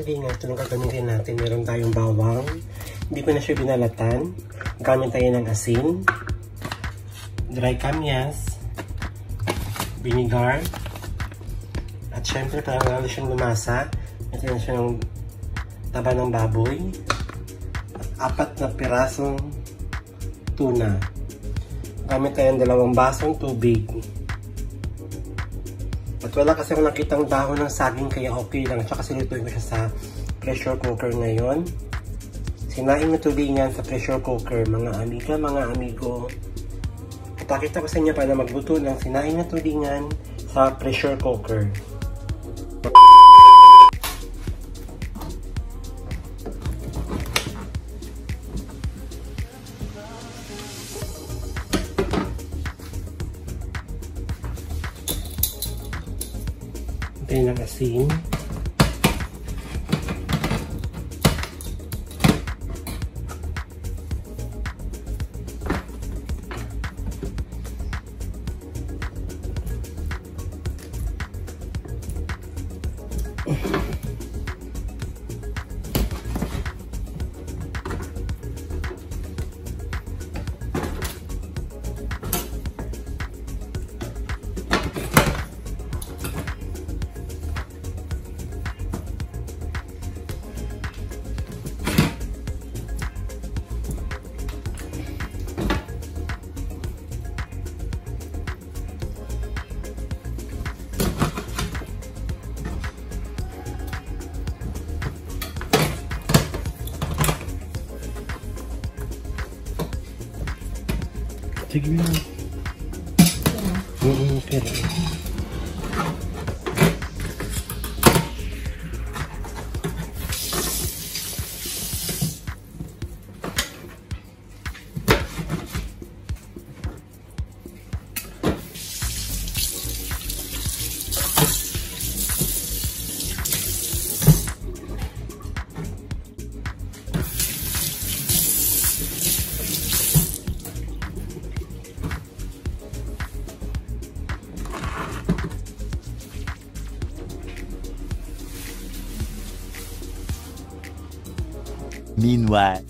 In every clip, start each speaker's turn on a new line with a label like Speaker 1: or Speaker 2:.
Speaker 1: tulingan, ito nung gagamitin natin. Meron tayong bawang. Hindi ko na siya binalatan. Gamit tayo ng asin. Dry kamyas. Vinegar. At syempre, para lalo siyang lumasa, ito na siya ng taba ng baboy. At apat na pirasong tuna. Gamit tayo ng dalawang basong tubig. At wala kasi akong nakitang dahon ng saging kaya okay lang. Tsaka silutuin ko siya sa pressure cooker ngayon. Sinaing na tulingan sa pressure cooker, mga amiga, mga amigo. Ipakita ko sa inyo para magluto ng sinaing na tulingan sa pressure cooker. natin ang asin. Oh. T'es que lui.
Speaker 2: Meanwhile.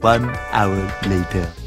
Speaker 2: One hour later.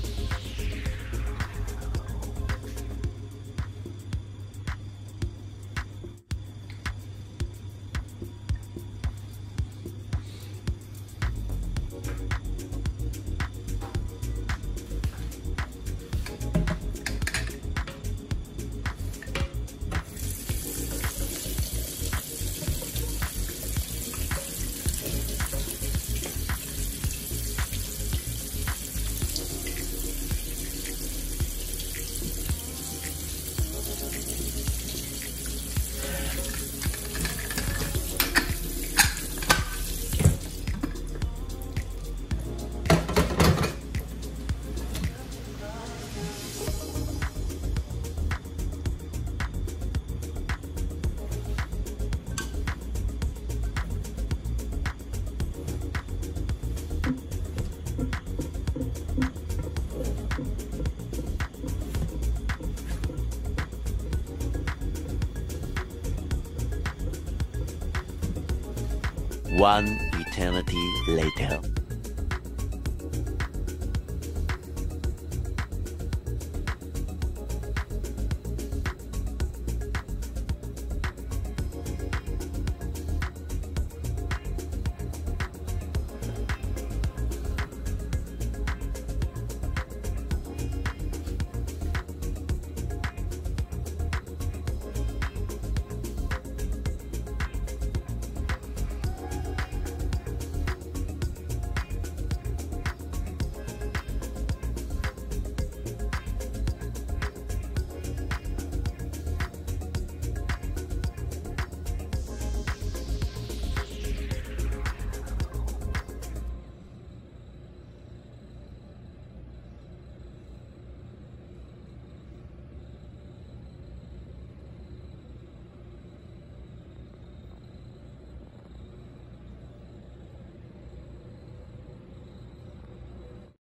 Speaker 2: One eternity later.